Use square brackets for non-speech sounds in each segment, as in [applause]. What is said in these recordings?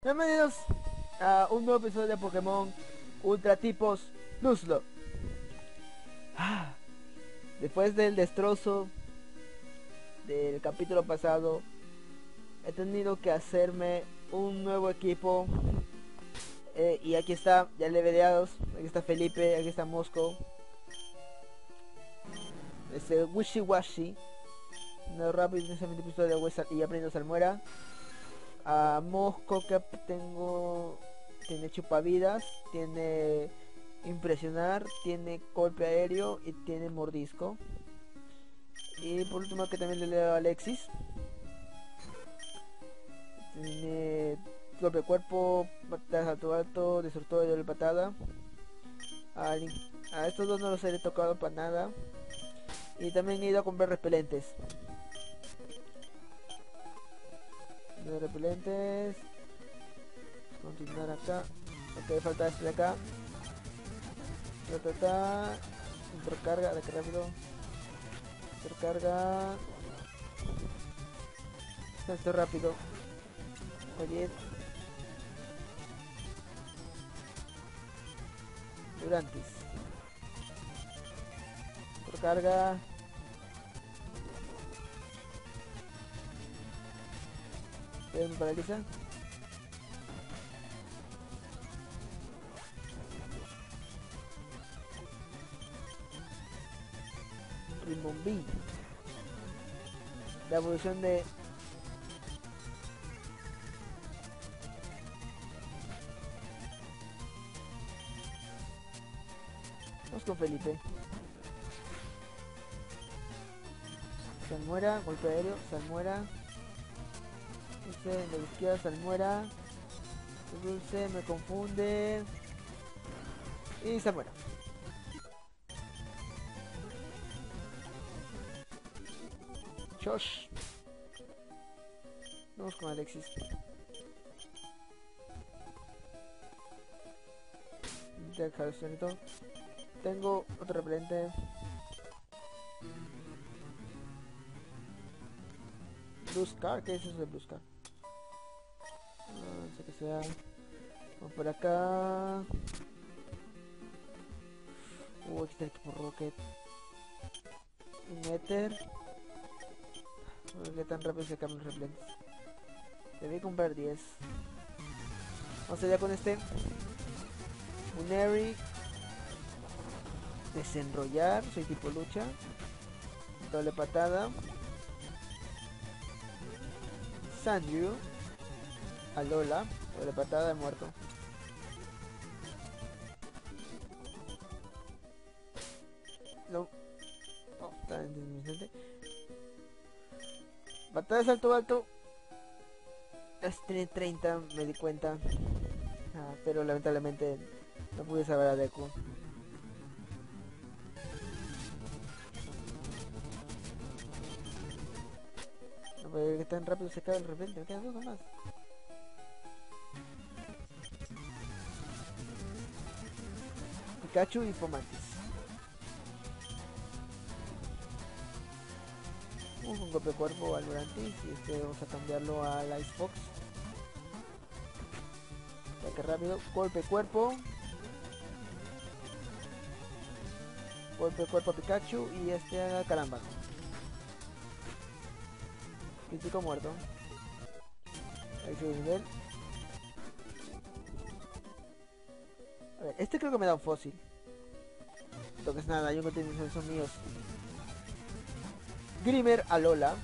Bienvenidos a un nuevo episodio de Pokémon Ultra Tipos. Ah, después del destrozo del capítulo pasado, he tenido que hacerme un nuevo equipo. Eh, y aquí está, ya leveleados. Aquí está Felipe, aquí está Mosco. Este Wishy Washy. No rápido, intensamente pistola de huesa y aprendo salmuera. A Mosco que tengo. Tiene chupavidas, tiene impresionar, tiene golpe aéreo y tiene mordisco. Y por último que también le leo a Alexis. Tiene golpe cuerpo, patada alto alto, destructor de patada. A, a estos dos no los he tocado para nada. Y también he ido a comprar repelentes. De repelentes. Continuar acá. Ok, falta este de acá. Ta, ta, ta. Recarga, de que rápido. Recarga. Esto rápido. Oye. Durantis. Recarga. ¿Qué me paraliza? Rimbombí. La evolución de con Felipe. Salmuera, golpe aéreo, salmuera. Dulce, la izquierda, salmuera. Dulce, me confunde. Y salmuera. Josh. Vamos con Alexis. Deja el. Tengo otro repelente. Buscar, ¿qué es eso de buscar? No sé que sea. Vamos por acá. Uh, aquí está el equipo Rocket. Un Ether. A ver qué tan rápido se cambian los repelentes. Debí comprar 10. Vamos allá con este. Un Eric. Desenrollar, soy tipo lucha. Doble patada. Sanju. Alola. Doble patada de muerto. No. Oh, está Patada de salto alto. Es 30, me di cuenta. Ah, pero lamentablemente no pude saber a Deku. que tan rápido se cae de repente, me quedan dos nomás. Pikachu y Fomantis. Un golpe cuerpo al Durantis y este vamos a cambiarlo al Icebox. Ya que rápido, golpe cuerpo. Golpe cuerpo a Pikachu y este a Caramba. Crítico muerto. Ahí sube nivel. Este creo que me da un fósil. No toques nada, yo no tengo son míos. Grimer a Lola.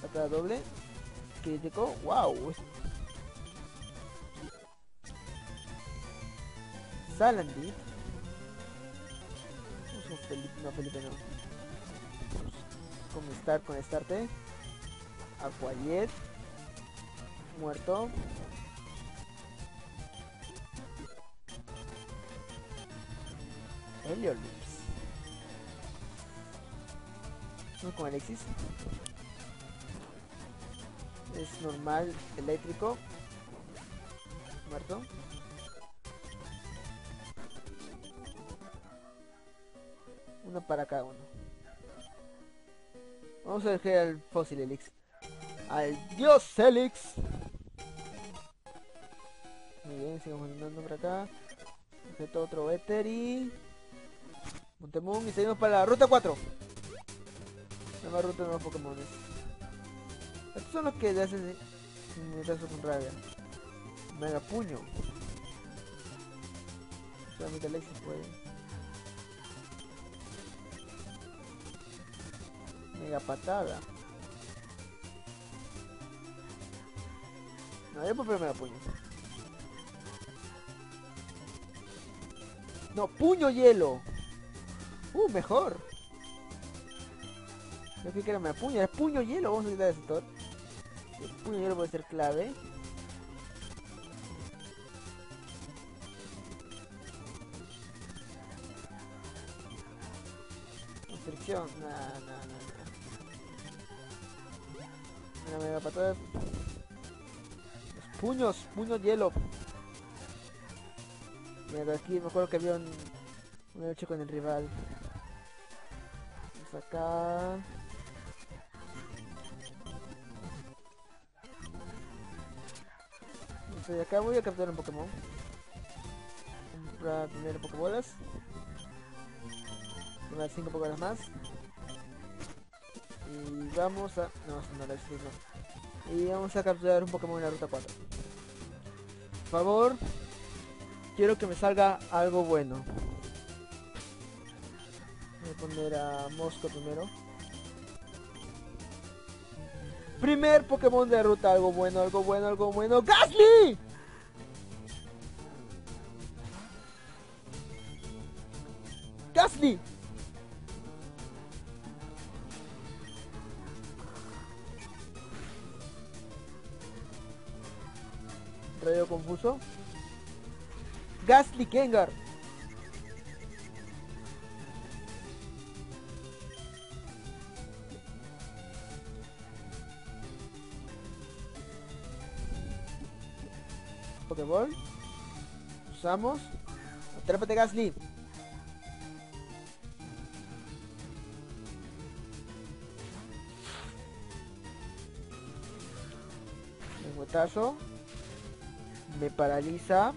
Patada doble. Crítico. Wow. Salandit. No, Felipe, no, con Star con Starte. Aquayet. Muerto. Heliolips. Vamos con Alexis. Es normal, eléctrico. Muerto. Uno para cada uno. Vamos a dejar al fósil Elix. Al dios Elix. bien, sigamos andando por acá. Objeto otro éter y... Montemon y seguimos para la ruta 4. Nueva ruta nuevos Pokémon. Estos son los que le hacen rezo con rabia. Mega puño. Solamente Alexis puede. Mega patada. No, yo prefiero mega puño. No, puño hielo. Uh, mejor. Creí que era mega puño, era puño hielo. Vamos a quitar ese sector. El puño hielo puede ser clave. Restricción. Nah, nah, nah, nah. Una mega patada. Los puños, puños hielo. Mira, aquí me acuerdo que había un, una lucha con el rival. Acá. Estoy acá, voy a capturar un Pokémon. Para tener Pokébolas. Unas 5 Pokébolas más. Y vamos a... No, no, no. Y vamos a capturar un Pokémon en la ruta 4. Por favor, quiero que me salga algo bueno. Poner a Mosco primero. Primer Pokémon de ruta, algo bueno, algo bueno, algo bueno. ¡Gasly! ¡Gasly! Radio confuso. Gasly Kengar. Pokéball. Usamos. Atrápate Gasly. Lengüetazo. Me paraliza.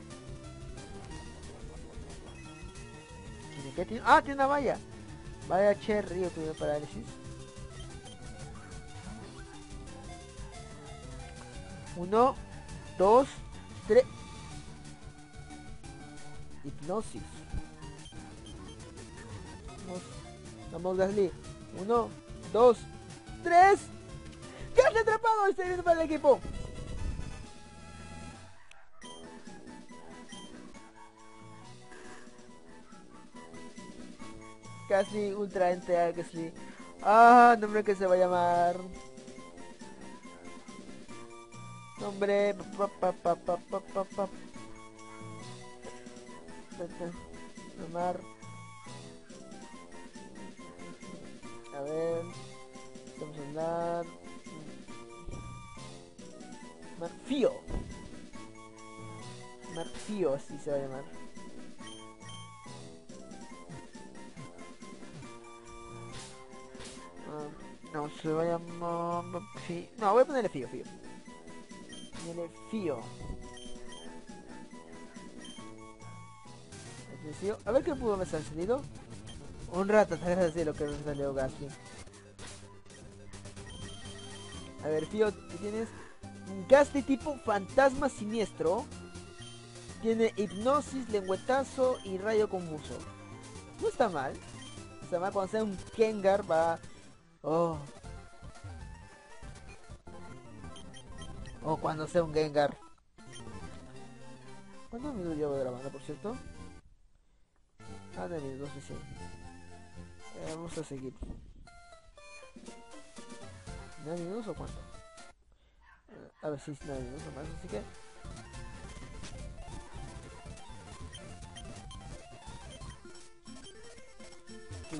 ¿Tiene qué tiene? Ah, tiene una valla. Vaya cherry o tiene parálisis. Uno, dos, tres. Hipnosis. Vamos, vamos Gasly. Uno, dos, tres. ¡Gasly atrapado! Estoy viendo para el equipo. Casi Ultra Ente Gasly. Ah, nombre que se va a llamar. Nombre. A ver. Vamos a andar. Marfío. Marfío, así se va a llamar. Ah, no, se va a llamar... No, voy a ponerle Fío, Fío. Ponerle Fío. A ver qué pudo me ha salido. Un rato, gracias a lo que me salió Gasly. A ver, Fío, ¿qué tienes? Gasly tipo fantasma siniestro. Tiene hipnosis, lengüetazo y rayo confuso. No está mal. Está mal cuando sea un Kengar va... Oh. O cuando sea un Gengar. ¿Cuántos minutos llevo grabando, por cierto? De minutos, sí. Eh, vamos a seguir. ¿9 minutos o cuánto? Eh, A ver si es 9 minutos más, así que...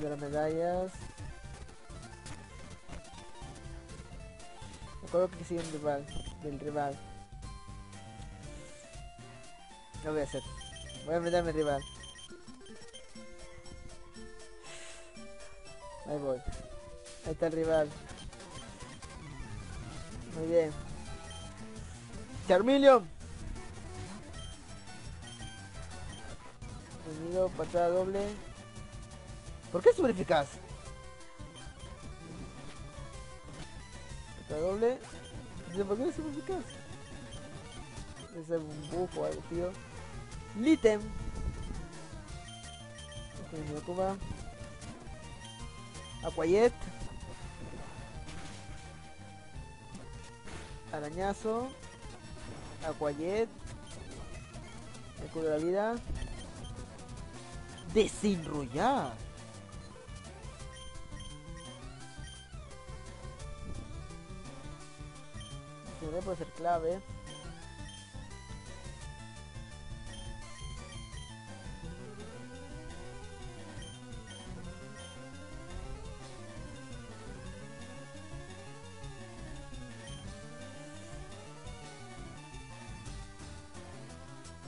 Las medallas. Me acuerdo que sigue un rival, del rival. Lo voy a hacer. Voy a enfrentarme al rival. Ahí voy. Ahí está el rival. Muy bien. Charmeleon. Sonido, patada doble. ¿Por qué es súper eficaz? Patada doble. ¿Por qué es súper eficaz? Debe ser un buff o algo, tío. Litem. Aquayet. Arañazo. Aquayet. El de la vida. Desenrollar. puede ser clave.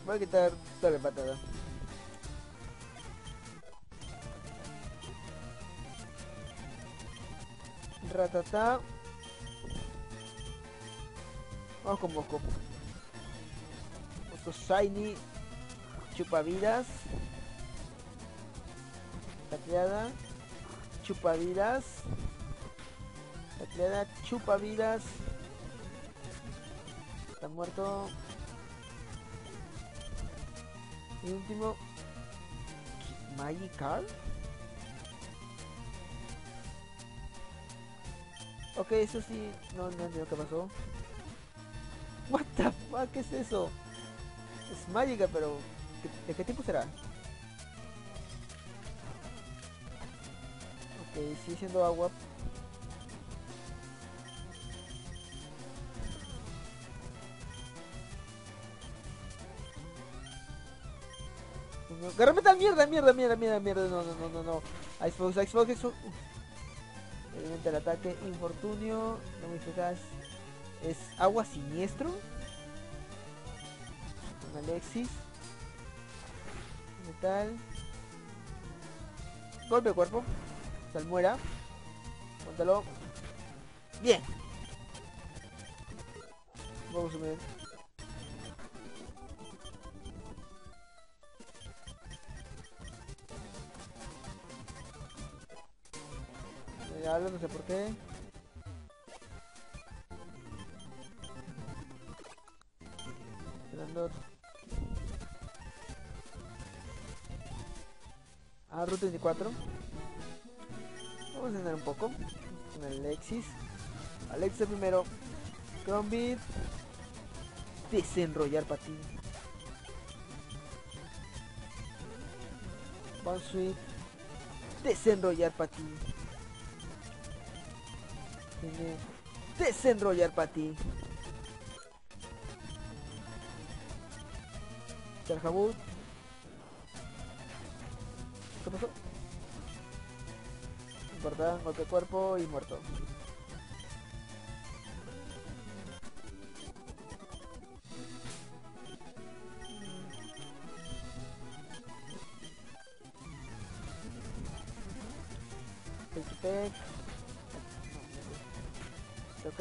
Voy a quitar la patada. Ratata. Vamos con Mosco. Mosco Shiny. Chupavidas. Tacleada. Chupavidas. Tacleada. Chupavidas. Está muerto. Y último. Magikarp. Ok, eso sí. No, no entiendo qué pasó. What the fuck ¿Qué es eso? Es mágica, pero ¿de qué tipo será? Ok, sigue siendo agua. No, tal mierda, mierda, mierda, mierda, mierda, no, no, no, no, no. Icebox, Icebox es un... Evidentemente el ataque, infortunio, no muy eficaz. Es agua siniestro. Con Alexis. Metal. Golpe de cuerpo. Salmuera. Póntalo. Bien. Vamos a ver. No sé por qué. Ah, Route 24. Vamos a entrenar un poco. Con Alexis. Alexis primero. Crombit. Desenrollar patín. Sweet Desenrollar patín. Desenrollar patín. Charjabut. ¿Qué pasó? Importa, golpe cuerpo y muerto.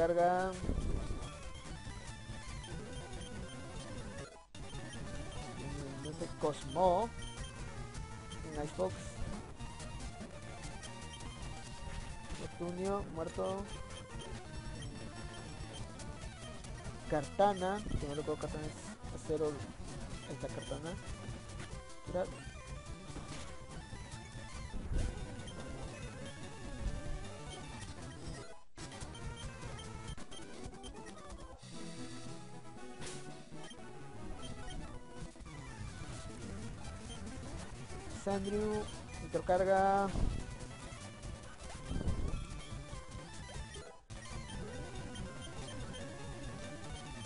Carga Cosmo. En Icebox. Fortunio, muerto. Cartana, que no puedo Cartana es acero. Esta Cartana. Andrew, intercarga.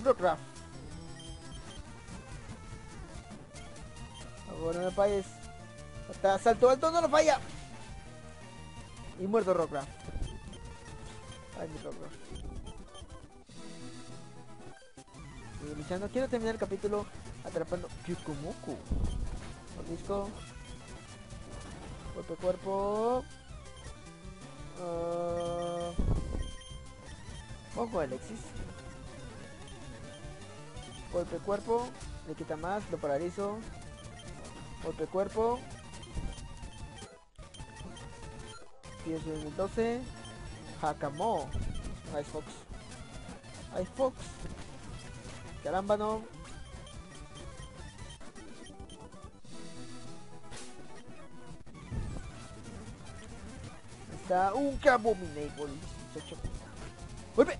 Rockcraft. Ahora no me falles. Hasta salto alto, no lo falla. Y muerto Rockcraft. Ay, mi Rockcraft. luchando. Quiero terminar el capítulo atrapando Kyukumoku. Por disco. Golpe cuerpo. Uh... Ojo Alexis. Golpe cuerpo. Le quita más. Lo paralizo. Golpe cuerpo. Pienso en el 12. Hakamo. Ice Fox. Ice Fox. Caramba, Está un Cabominable. ¡Golpe!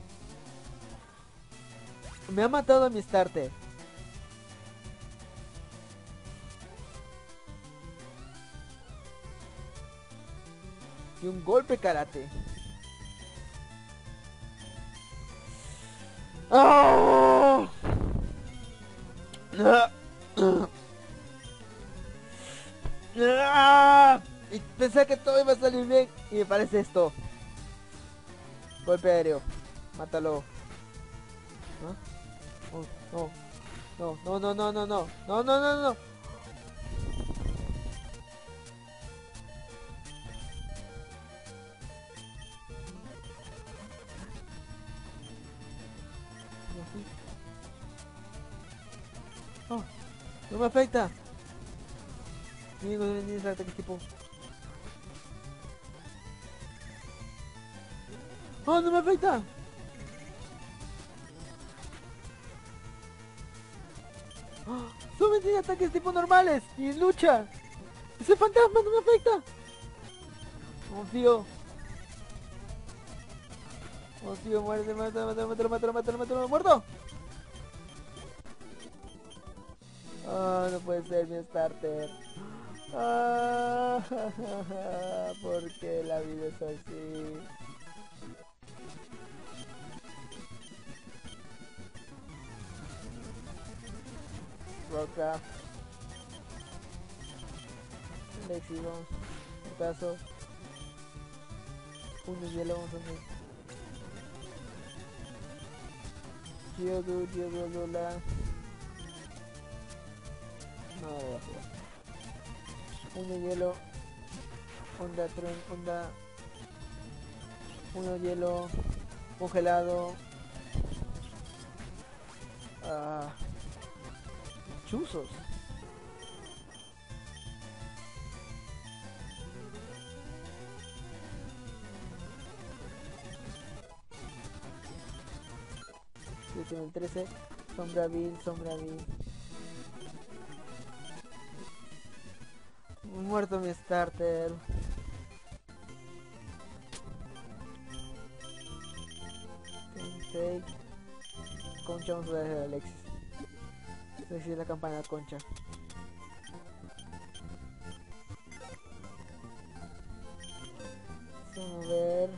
Me ha matado a mi starter. Y un golpe karate. esto? Golpe aéreo. Mátalo. Oh, no. No, no, no, no, no, no. No, no, no, no. Oh, no me afecta. Ningún ataque tipo Oh, no me afecta. ¡Oh! Solo tiene ataques tipo normales y lucha. Ese fantasma no me afecta. Confío. Confío, muerte, mátalo, mátalo, mátalo, mátalo, mátalo, mátalo, muerto. Ah, no puede ser mi starter. Ah, [laughs] ¿Por qué la vida es así? Rockcraft. Lexi, vamos. Un caso. Puño hielo, vamos a ver. Geodude, Geodude, la... No, voy a jugar. Hielo. Onda tren, onda... Puño hielo. Congelado. Ah usos. en el 13 sombra vil sombra vil muerto mi starter Sensei. con chance de Alexis Decir la campana concha. Vamos a ver.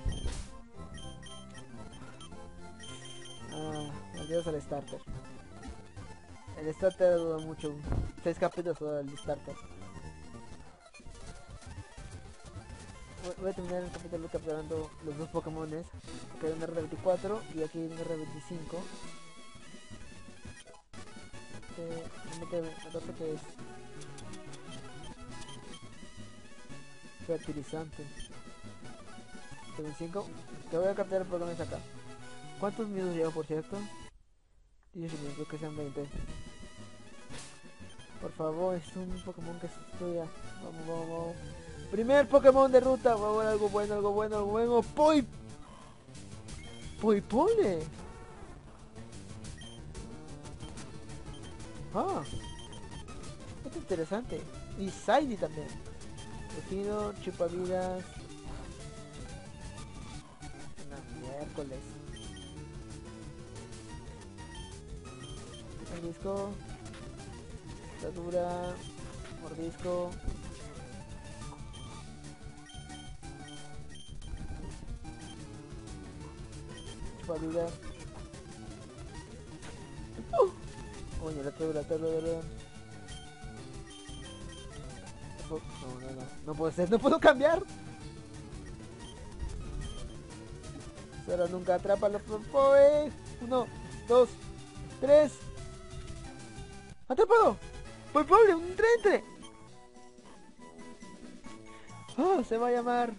Ah, adiós al starter. El starter duda mucho. 6 capítulos el starter. Voy a terminar el capítulo capturando los dos Pokémones. Que hay un R24 y aquí hay un R25 que que fertilizante. 25 te voy a captar el programa acá. ¿cuántos minutos llevo por cierto? 10 minutos que sean 20 por favor es un Pokémon que se estudia. Vamos vamos vamos. Primer Pokémon de ruta. Vamos a algo bueno algo bueno algo bueno. Poi Poipole Ah, es interesante. Y Saidi también. Tejido, chupavidas. No, miércoles. Mordisco. Estatura. Mordisco. Chupavidas. No, no, no. Puede ser, no puedo cambiar. Pero nunca atrapa los poes. Uno, dos, tres. ¡Atrapado! ¡Por pobre! ¡Un tren! ¡Oh! Se va a llamar.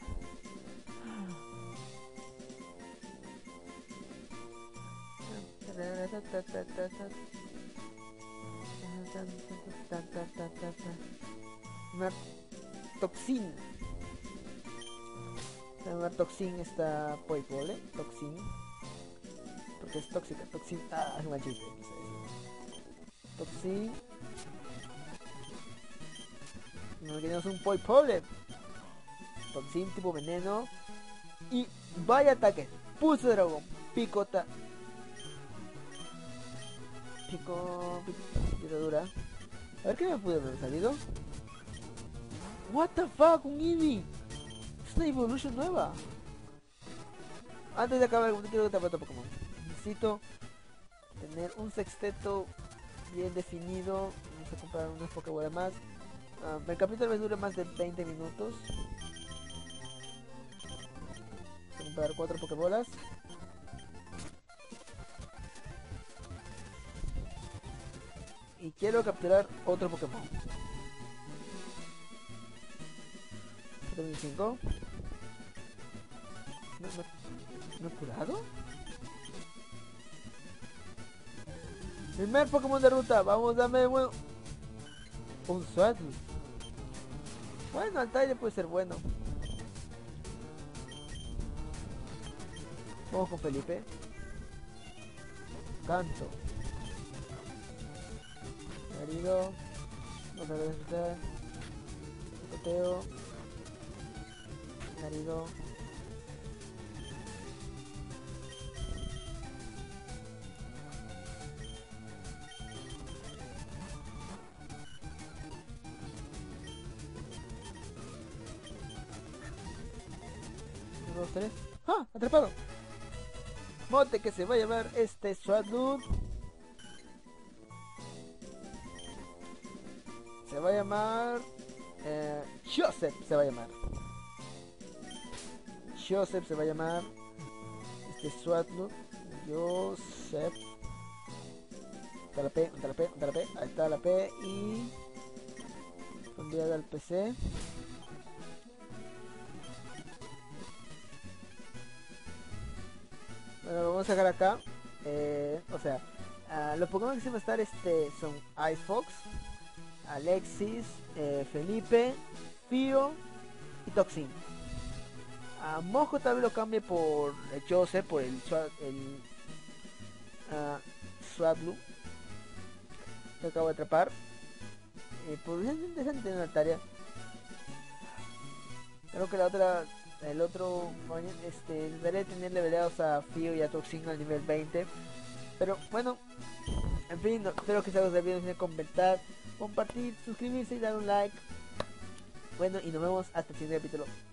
Una toxin. Llama toxin esta Poipole. Toxin. Porque es tóxica. Toxin. Ah, es un mal chiste. Toxin. No tenemos un Poipole. Toxin tipo veneno. Y vaya ataque. Pulso dragón. Picota. Pico. Pico dura. A ver qué me pude haber salido. What the fuck, un Eevee. Es una evolution nueva. Antes de acabar, quiero que Pokémon. Necesito tener un sexteto bien definido. Vamos a comprar unas Pokébolas más. Uh, el capítulo me dura más de 20 minutos. Voy a comprar cuatro Pokébolas. Y quiero capturar otro Pokémon. 25. ¿No, no, no he curado? Primer Pokémon de ruta. Vamos, dame bueno. Un Swatlu. Bueno, Altaire puede ser bueno. Vamos con Felipe. Canto. Herido. Vamos a ver Dos, tres. ¡Ah! ¡Atrapado! Mote que se va a llamar este Swatloot. Se va a llamar... Eh, Joseph se va a llamar. Joseph se va a llamar. Este Swatloot. Joseph. Está la P, está la P, está la P. Ahí está la P y... Enviada al PC. Bueno, lo vamos a sacar acá. Eh, o sea, los Pokémon que se van a estar este, son Ice Fox, Alexis, eh, Felipe, Fio y Toxin. A Mojo tal vez lo cambie por Joseph, por el, el uh, Swablu. Que acabo de atrapar. Eh, pues es interesante una tarea. Creo que la otra el otro este deberé tener leveleados a Fio y a Toxin al nivel 20 pero bueno en fin espero que se haya video comentar compartir suscribirse y dar un like bueno y nos vemos hasta el siguiente capítulo